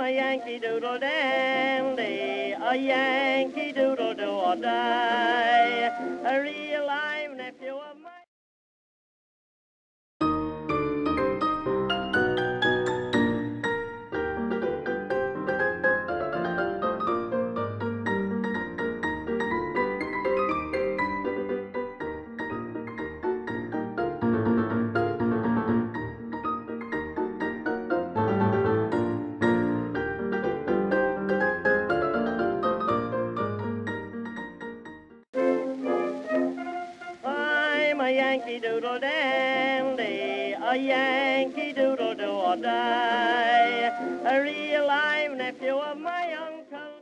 Yankee Doodle dandy, a Yankee Doodle do or die, a real live nephew of mine. Yankee Doodle dandy, a Yankee Doodle do or die, a real live nephew of my uncle.